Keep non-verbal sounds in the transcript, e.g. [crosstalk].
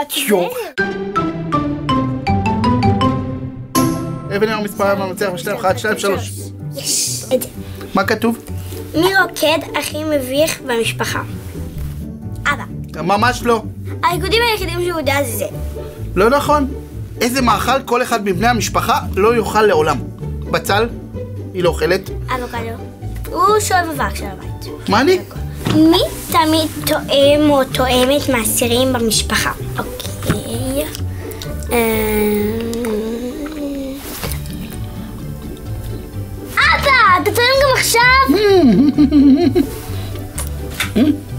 משפט יו. אבן היום מספר המנצח בשתיים, אחת, שתיים, שלוש. יש. מה כתוב? מי רוקד הכי מביך במשפחה? אבא. ממש לא. הריקודים היחידים שהוא יודע זה זה. לא נכון. איזה מאכל כל אחד מבני המשפחה לא יאכל לעולם? בצל? היא לא אוכלת. אבוקדו. הוא שואב אבק של הבית. מה אני? מי תמיד תואם או תואמת מהאסירים במשפחה? אוקיי. אה, אבא, אתה תואם גם עכשיו? [laughs] [laughs]